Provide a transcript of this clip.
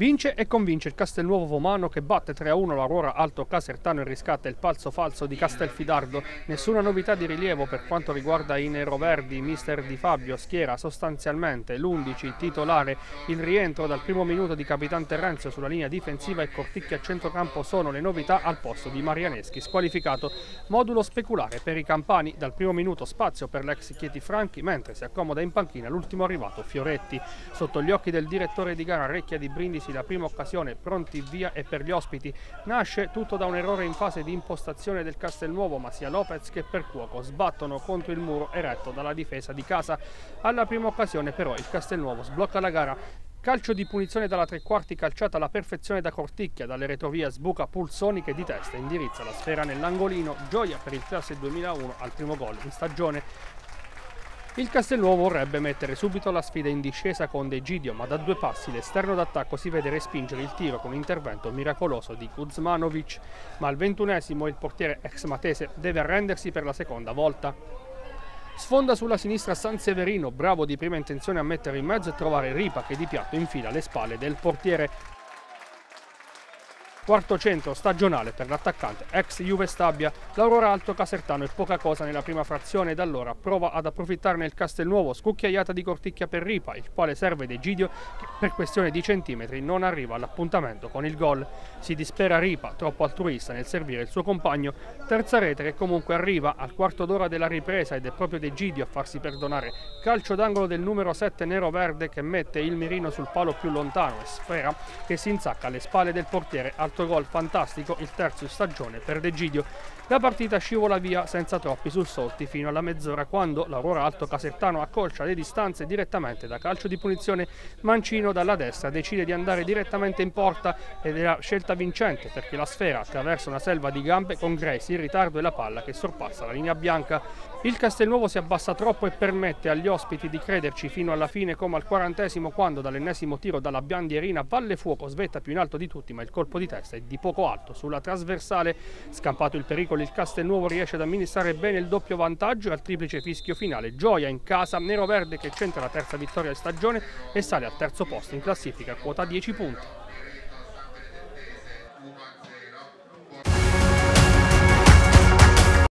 Vince e convince il Castelnuovo Vomano che batte 3-1 l'Aurora Alto Casertano e riscatta il palzo falso di Castelfidardo. Nessuna novità di rilievo per quanto riguarda i neroverdi, mister Di Fabio schiera sostanzialmente l'11 titolare. Il rientro dal primo minuto di Capitan Terrenzio sulla linea difensiva e Corticchia a centrocampo sono le novità al posto di Marianeschi, squalificato. Modulo speculare per i campani, dal primo minuto spazio per l'ex Chieti Franchi, mentre si accomoda in panchina l'ultimo arrivato Fioretti. Sotto gli occhi del direttore di gara Recchia di Brindisi la prima occasione, pronti via e per gli ospiti. Nasce tutto da un errore in fase di impostazione del Castelnuovo, ma sia Lopez che Percuoco sbattono contro il muro eretto dalla difesa di casa. Alla prima occasione però il Castelnuovo sblocca la gara Calcio di punizione dalla tre quarti calciata alla perfezione da Corticchia, dalle retrovie sbuca pulsoniche di testa, indirizza la sfera nell'angolino, gioia per il classe 2001 al primo gol in stagione. Il Castelnuovo vorrebbe mettere subito la sfida in discesa con De Gidio, ma da due passi l'esterno d'attacco si vede respingere il tiro con un intervento miracoloso di Kuzmanovic, ma al ventunesimo il portiere ex matese deve arrendersi per la seconda volta. Sfonda sulla sinistra San Severino, bravo di prima intenzione a mettere in mezzo e trovare Ripa che di piatto infila le spalle del portiere. Quarto centro stagionale per l'attaccante ex Juve Stabia, L'Aurora Alto Casertano e poca cosa nella prima frazione da allora prova ad approfittarne il Castelnuovo, scucchiaiata di Corticchia per Ripa, il quale serve De Gidio che per questione di centimetri non arriva all'appuntamento con il gol. Si dispera Ripa, troppo altruista nel servire il suo compagno, terza rete che comunque arriva al quarto d'ora della ripresa ed è proprio De Gidio a farsi perdonare. Calcio d'angolo del numero 7 nero-verde che mette il mirino sul palo più lontano e sfera che si insacca alle spalle del portiere alto quarto gol fantastico, il terzo in stagione per De Gidio. La partita scivola via senza troppi sussolti fino alla mezz'ora quando l'Aurora Alto Casertano accolcia le distanze direttamente da calcio di punizione. Mancino dalla destra decide di andare direttamente in porta ed è la scelta vincente perché la sfera attraversa una selva di gambe con Grace in ritardo e la palla che sorpassa la linea bianca. Il Castelnuovo si abbassa troppo e permette agli ospiti di crederci fino alla fine come al quarantesimo quando dall'ennesimo tiro dalla bandierina Valle Fuoco svetta più in alto di tutti ma il colpo di testa è di poco alto. Sulla trasversale scampato il pericolo il Castelnuovo riesce ad amministrare bene il doppio vantaggio e al triplice fischio finale. Gioia in casa, nero-verde che centra la terza vittoria di stagione e sale al terzo posto in classifica, quota 10 punti.